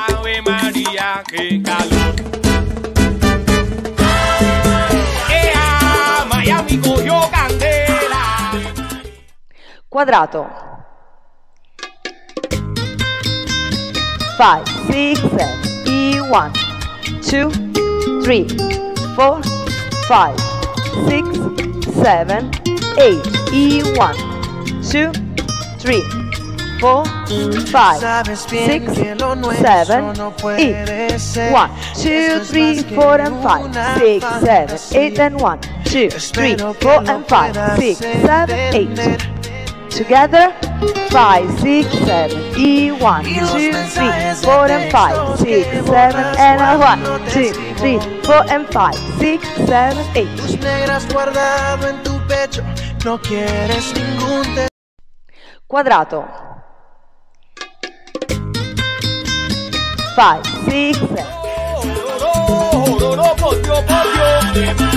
Ave María, qué calor. Ea, Miami cogió candela. Quadrato. 5, 6, 7, E1, 2, 3, 4, 5, 6, 7, 8, E1, 2, 3, 4, 5, Sabes bien 6, que lo 7, nuestro no 8, puede ser. 1, 2, Esto es 3, más que 4 and 5, una 6, 7, 8 fantasía. and 1, 2, 3, Espero que 4 lo and 5, puedas 6, 7, 8. entender. Together, 5, 6, 7, E1, Y los 2, 3, mensajes de 4 and 5, textos 6, que 7, borras and a cuando 1, te 2, 3, escribo. 4 and 5, 6, 7, 8. Tus 5, 6, 7.